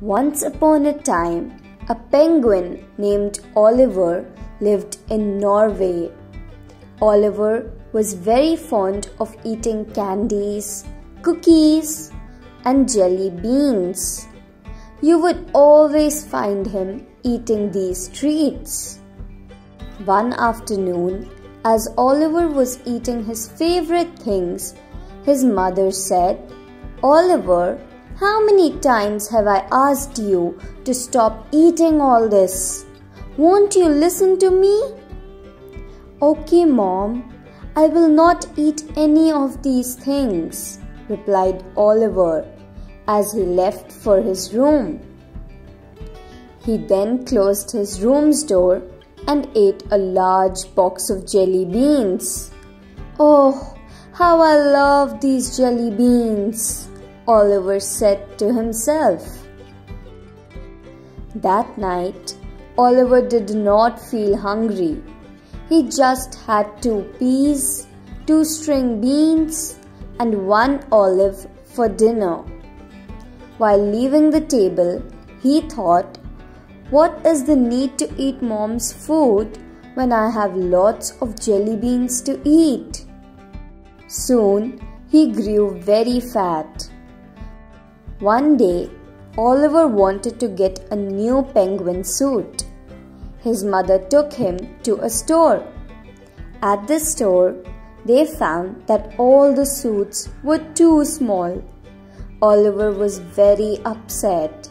Once upon a time, a penguin named Oliver lived in Norway. Oliver was very fond of eating candies, cookies, and jelly beans. You would always find him eating these treats. One afternoon, as Oliver was eating his favorite things, his mother said, Oliver, how many times have I asked you to stop eating all this? Won't you listen to me? Okay, Mom, I will not eat any of these things, replied Oliver as he left for his room. He then closed his room's door and ate a large box of jelly beans. Oh, how I love these jelly beans, Oliver said to himself. That night, Oliver did not feel hungry. He just had two peas, two string beans, and one olive for dinner. While leaving the table, he thought, What is the need to eat mom's food when I have lots of jelly beans to eat? Soon he grew very fat. One day, Oliver wanted to get a new penguin suit. His mother took him to a store. At the store, they found that all the suits were too small. Oliver was very upset.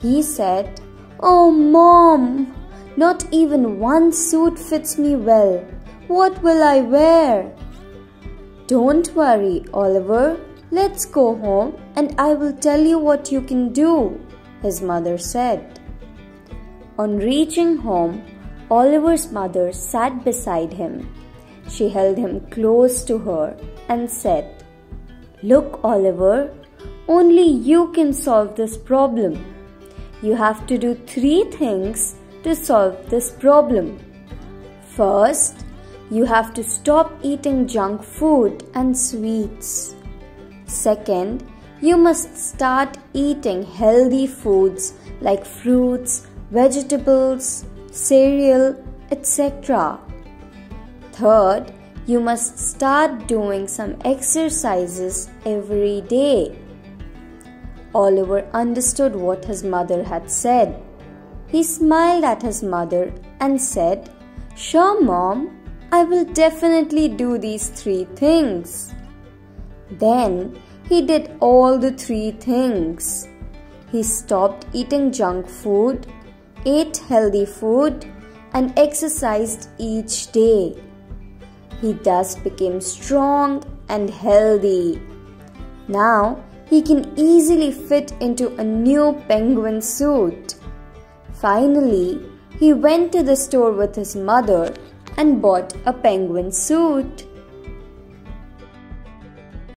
He said, Oh, mom, not even one suit fits me well. What will I wear? Don't worry, Oliver. Let's go home and I will tell you what you can do, his mother said. On reaching home, Oliver's mother sat beside him. She held him close to her and said, Look, Oliver, only you can solve this problem. You have to do three things to solve this problem. First, you have to stop eating junk food and sweets. Second, you must start eating healthy foods like fruits, vegetables, cereal, etc. Third, you must start doing some exercises every day. Oliver understood what his mother had said. He smiled at his mother and said, Sure, Mom, I will definitely do these three things. Then he did all the three things. He stopped eating junk food ate healthy food, and exercised each day. He thus became strong and healthy. Now he can easily fit into a new penguin suit. Finally, he went to the store with his mother and bought a penguin suit.